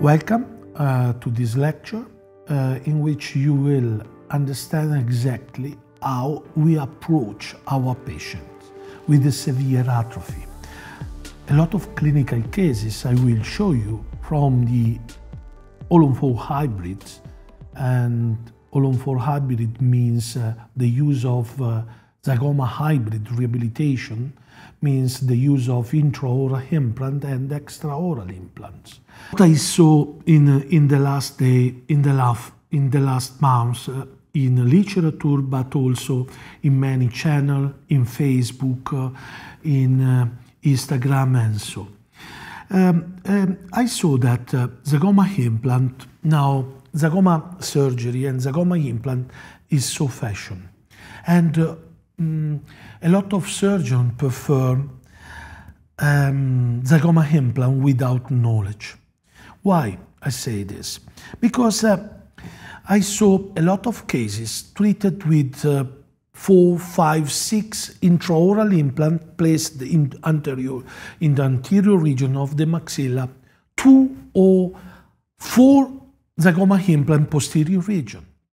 Welcome uh, to this lecture uh, in which you will understand exactly how we approach our patients with a severe atrophy. A lot of clinical cases I will show you from the All-on-4 hybrids and All-on-4 hybrid means uh, the use of uh, Zygoma hybrid rehabilitation means the use of intraoral implant and extraoral implants. What I saw in, in the last day, in the last, in the last months, uh, in literature, but also in many channels, in Facebook, uh, in uh, Instagram, and so. Um, um, I saw that uh, implant now, Zygoma surgery and Zygoma implant is so fashion, and uh, mm, a lot of surgeons perform um, Zygoma implant without knowledge. Why I say this? Because uh, I saw a lot of cases treated with uh, four, five, six intraoral implant placed in, anterior, in the anterior region of the maxilla, two or four Zygoma implant posterior region.